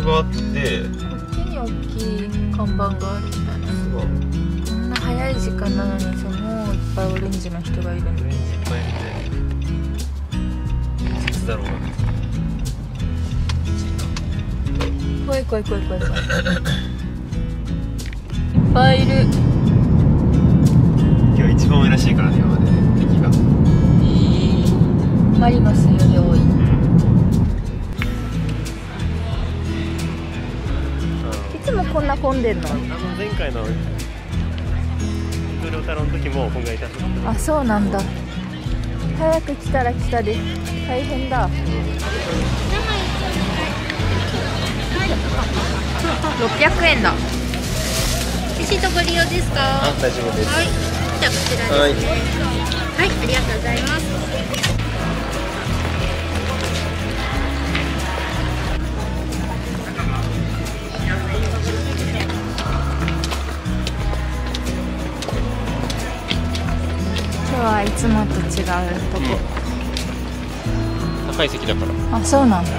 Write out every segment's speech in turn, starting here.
タがあってこっちに大きい看板があるみたいな。こんな早い時間なのにそのいっぱいオレンジの人がいるんだオレンジいっぱいいて鉄だろうが怖い怖い怖い怖い怖い。いっぱいいる。今日一番多いらしいからね今まで。敵が。マリノスより多いこんな混んでんの？あの前回の東太郎の時もこんぐらいいたあそうなんだ早く来たら来たで大変だ600円だレシートご利用ですか？はあ大丈夫ですい。じゃあこちらです。はいはい、ありがとうございます。もと違うとこ、高い席だから。あそうなんだ。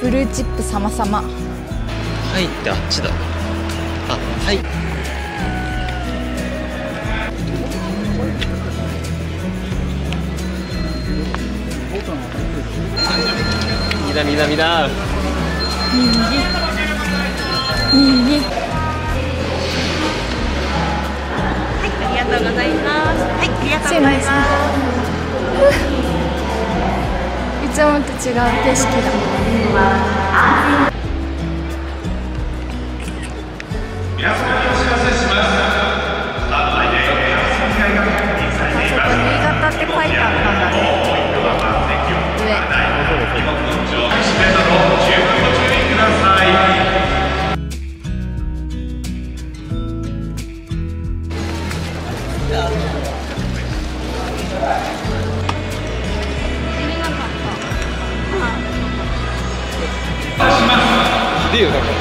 ブルーチップ様々。はいってあっちだ。あはい。みだみだみだ右。右景色だもんね。ひでえよだから。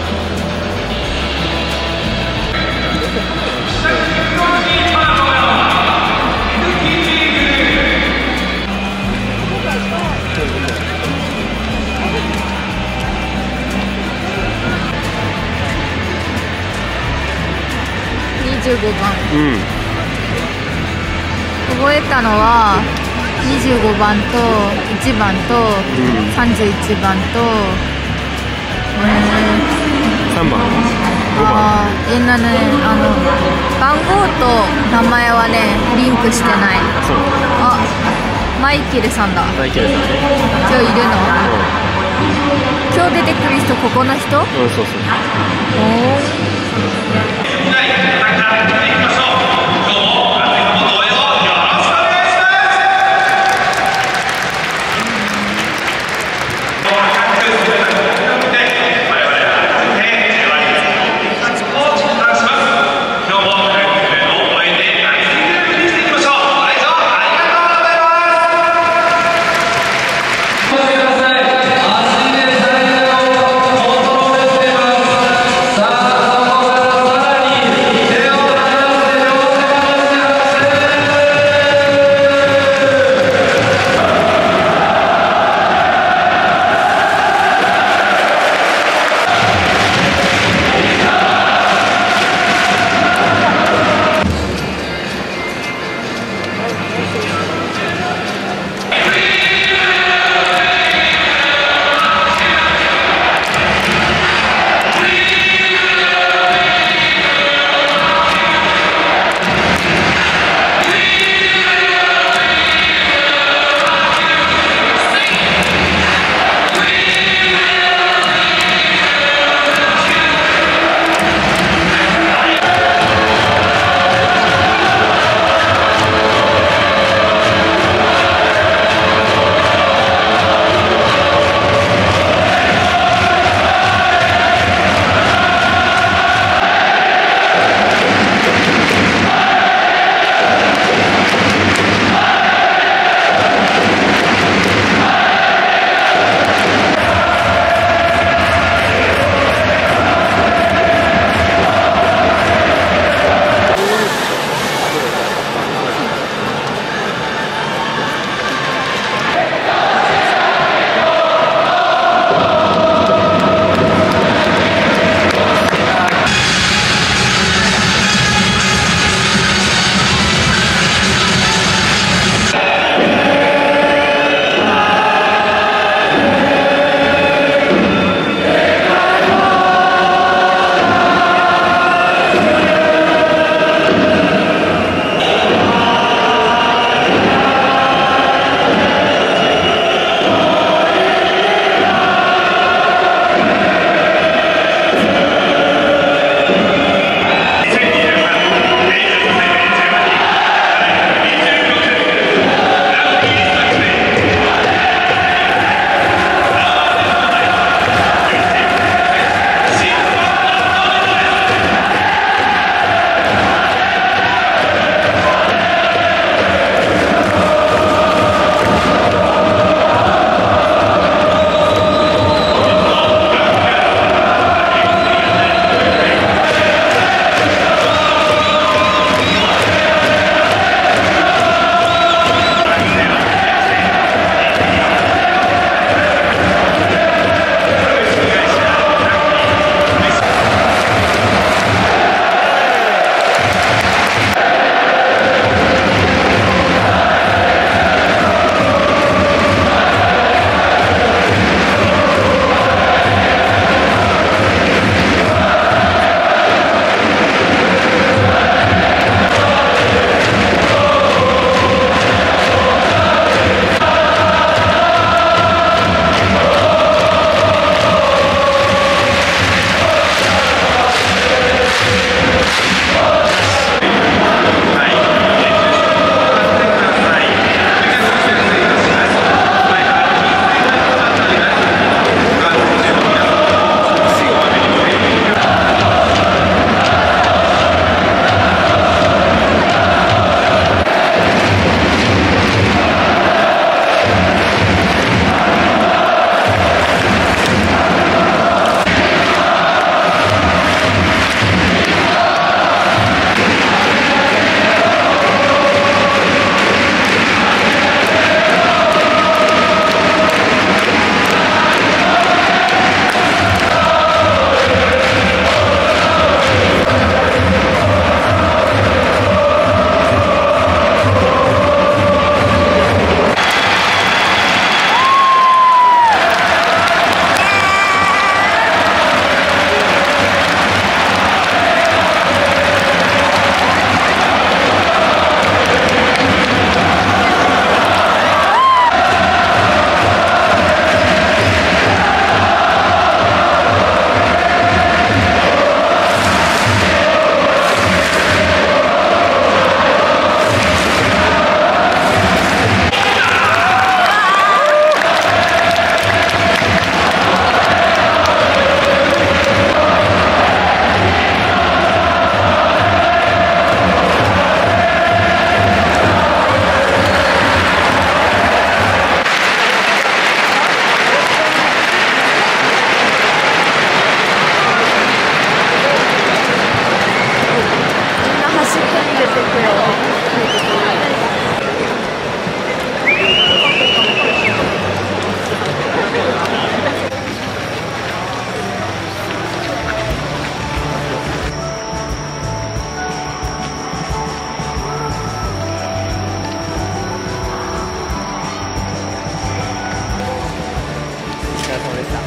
25番。うん。覚えたのは25番と1番とん。31番と、え3番。ー、あーえなねあの番号と名前はねリンクしてない。そう。あマイケルさんだ。マイケルさん。ね今日いるの？今日出てくる人ここの人？おうん、うん、そうそう。おさ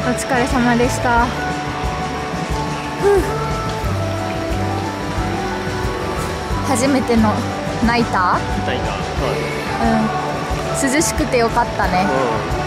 お疲れ様でした。初めてのナイター？うん。涼しくてよかったね。いうん